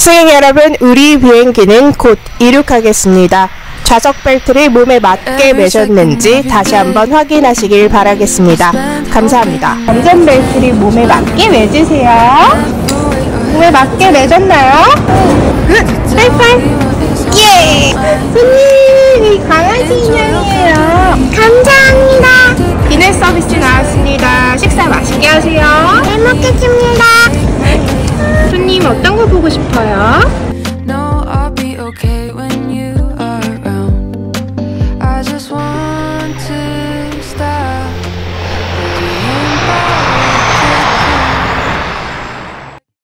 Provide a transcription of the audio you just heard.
승객 여러분, 우리 비행기는 곧 이륙하겠습니다. 좌석 벨트를 몸에 맞게 매셨는지 다시 한번 확인하시길 바라겠습니다. 감사합니다. 안전 벨트를 몸에 맞게 매주세요. 몸에 맞게 매셨나요? 응, 빨빨. 예! 손님, 이 강아지 인형이에요. 감사합니다. 기내 서비스 나왔습니다. 식사 맛있게 하세요. 잘 먹겠습니다. 어떤 거 보고 싶어요?